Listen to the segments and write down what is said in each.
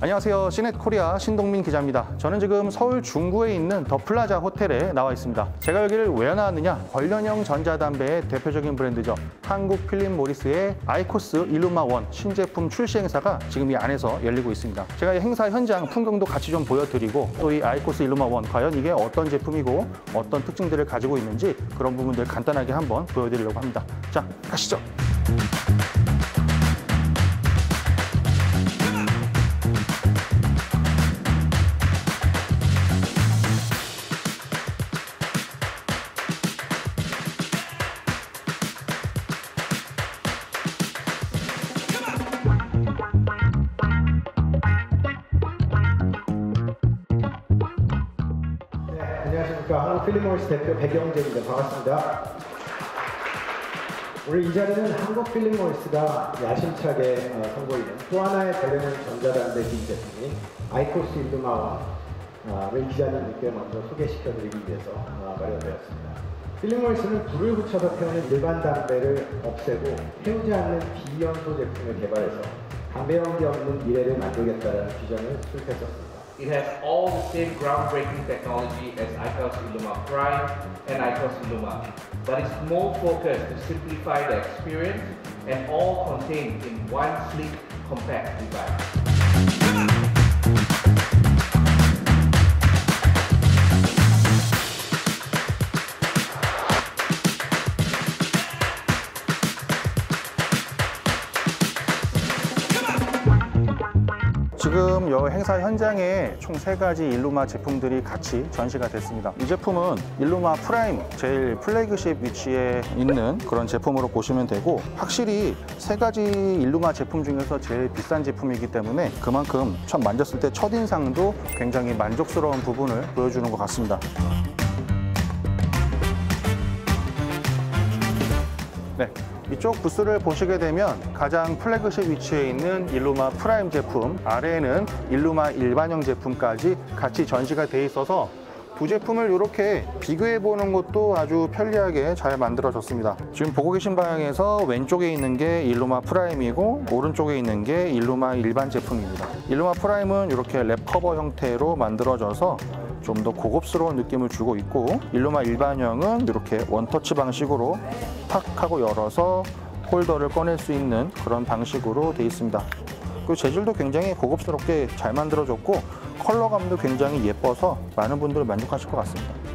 안녕하세요. 시넷 코리아 신동민 기자입니다. 저는 지금 서울 중구에 있는 더 플라자 호텔에 나와 있습니다. 제가 여기를 왜 나왔느냐? 궐련형 전자담배의 대표적인 브랜드죠. 한국 필립 모리스의 아이코스 일루마 원 신제품 출시 행사가 지금 이 안에서 열리고 있습니다. 제가 이 행사 현장 풍경도 같이 좀 보여드리고 또 이 아이코스 일루마 원 과연 이게 어떤 제품이고 어떤 특징들을 가지고 있는지 그런 부분들 간단하게 한번 보여드리려고 합니다. 자, 가시죠. 필리모리스 대표 백영재입니다. 반갑습니다. 오늘 이 자리는 한국 필리모리스가 야심차게 어, 선보이는 또 하나의 대량은 전자담배 기 제품인 아이코스 일루마원을 기자님들께 먼저 소개시켜드리기 위해서 어, 마련되었습니다. 필리모리스는 불을 붙여서 태우는 일반 담배를 없애고 태우지 않는 비연소 제품을 개발해서 담배 연기 없는 미래를 만들겠다는 비전을 수립했었습니다. It has all the same groundbreaking technology as ICOS Illuma Prime and ICOS Illuma, but it's more focused to simplify the experience and all contained in one sleek, compact device. 지금 여 행사 현장에 총 세 가지 일루마 제품들이 같이 전시가 됐습니다. 이 제품은 일루마 프라임 제일 플래그십 위치에 있는 그런 제품으로 보시면 되고 확실히 세 가지 일루마 제품 중에서 제일 비싼 제품이기 때문에 그만큼 처음 만졌을 때 첫인상도 굉장히 만족스러운 부분을 보여주는 것 같습니다. 네. 이쪽 부스를 보시게 되면 가장 플래그십 위치에 있는 일루마 프라임 제품, 아래에는 일루마 일반형 제품까지 같이 전시가 돼 있어서 두 제품을 이렇게 비교해 보는 것도 아주 편리하게 잘 만들어졌습니다. 지금 보고 계신 방향에서 왼쪽에 있는 게 일루마 프라임이고 오른쪽에 있는 게 일루마 일반 제품입니다. 일루마 프라임은 이렇게 랩 커버 형태로 만들어져서 좀 더 고급스러운 느낌을 주고 있고 일루마 일반형은 이렇게 원터치 방식으로 탁 하고 열어서 홀더를 꺼낼 수 있는 그런 방식으로 되어 있습니다. 그리고 재질도 굉장히 고급스럽게 잘 만들어졌고 컬러감도 굉장히 예뻐서 많은 분들 만족하실 것 같습니다.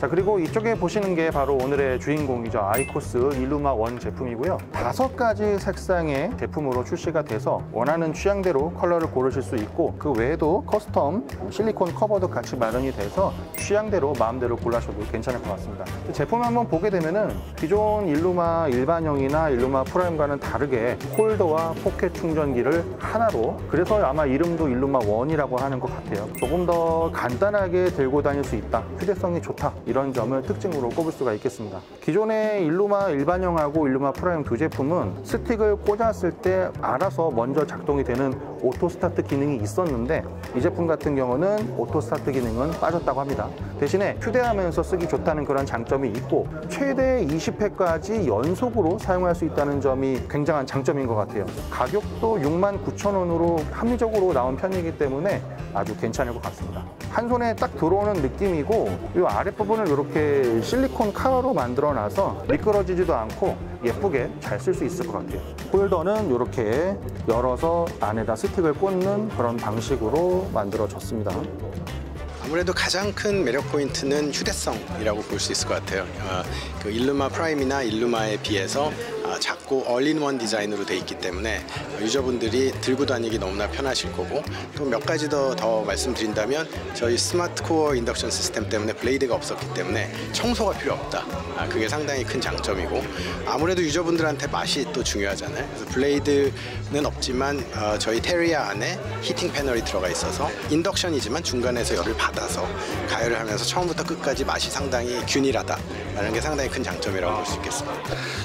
자 그리고 이쪽에 보시는 게 바로 오늘의 주인공이죠. 아이코스 일루마 원 제품이고요. 다섯 가지 색상의 제품으로 출시가 돼서 원하는 취향대로 컬러를 고르실 수 있고 그 외에도 custom 실리콘 커버도 같이 마련이 돼서 취향대로 마음대로 골라셔도 괜찮을 것 같습니다. 제품 한번 보게 되면은 기존 일루마 일반형이나 일루마 프라임과는 다르게 홀더와 포켓 충전기를 하나로 그래서 아마 이름도 일루마 원이라고 하는 것 같아요. 조금 더 간단하게 들고 다닐 수 있다. 휴대성이 좋다 이런 점을 특징으로 꼽을 수가 있겠습니다. 기존의 일루마 일반형하고 일루마 프라임 두 제품은 스틱을 꽂았을 때 알아서 먼저 작동이 되는 auto start 기능이 있었는데 이 제품 같은 경우는 auto start 기능은 빠졌다고 합니다. 대신에 휴대하면서 쓰기 좋다는 그런 장점이 있고 최대 20회까지 연속으로 사용할 수 있다는 점이 굉장한 장점인 것 같아요. 가격도 6만 9천 원으로 합리적으로 나온 편이기 때문에 아주 괜찮을 것 같습니다. 한 손에 딱 들어오는 느낌이고 이 아랫부분을 이렇게 실리콘 커버로 만들어 놔서 미끄러지지도 않고 예쁘게 잘 쓸 수 있을 것 같아요. 홀더는 이렇게 열어서 안에다 스틱을 꽂는 그런 방식으로 만들어졌습니다. 아무래도 가장 큰 매력 포인트는 휴대성이라고 볼 수 있을 것 같아요. 어, 그 일루마 프라임이나 일루마에 비해서 어, 작고 얼린원 디자인으로 돼 있기 때문에 user분들이 들고 다니기 너무나 편하실 거고 또 몇 가지 더, 더 말씀드린다면 저희 smart core induction system 때문에 blade가 없었기 때문에 청소가 필요 없다. 아, 그게 상당히 큰 장점이고 아무래도 user분들한테 맛이 또 중요하잖아요. 그래서 blade는 없지만 어, 저희 테리아 안에 heating panel이 들어가 있어서 induction이지만 중간에서 열을 받아서 가열을 하면서 처음부터 끝까지 맛이 상당히 균일하다라는 게 상당히 큰 장점이라고 볼 수 있겠습니다.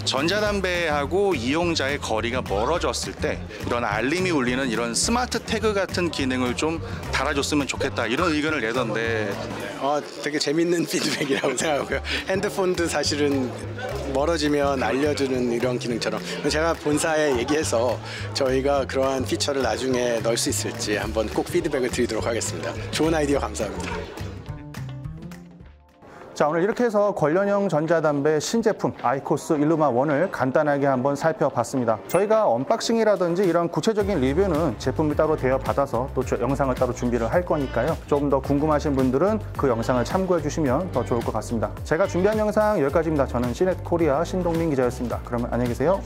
전자담배 디스플레이하고 이용자의 거리가 멀어졌을 때 이런 알림이 울리는 이런 smart tag 같은 기능을 좀 달아줬으면 좋겠다 이런 의견을 내던데 어, 되게 재밌는 피드백이라고 생각하고요. 핸드폰도 사실은 멀어지면 알려주는 이런 기능처럼 제가 본사에 얘기해서 저희가 그러한 feature를 나중에 넣을 수 있을지 한번 꼭 피드백을 드리도록 하겠습니다. 좋은 아이디어 감사합니다. 자 오늘 이렇게 해서 궐련형 전자담배 신제품 아이코스 일루마 원을 간단하게 한번 살펴봤습니다. 저희가 unboxing이라든지 이런 구체적인 리뷰는 제품을 따로 대여 받아서 또 저- 영상을 따로 준비를 할 거니까요. 조금 더 궁금하신 분들은 그 영상을 참고해 주시면 더 좋을 것 같습니다. 제가 준비한 영상 여기까지입니다. 저는 시넷 코리아 신동민 기자였습니다. 그러면 안녕히 계세요.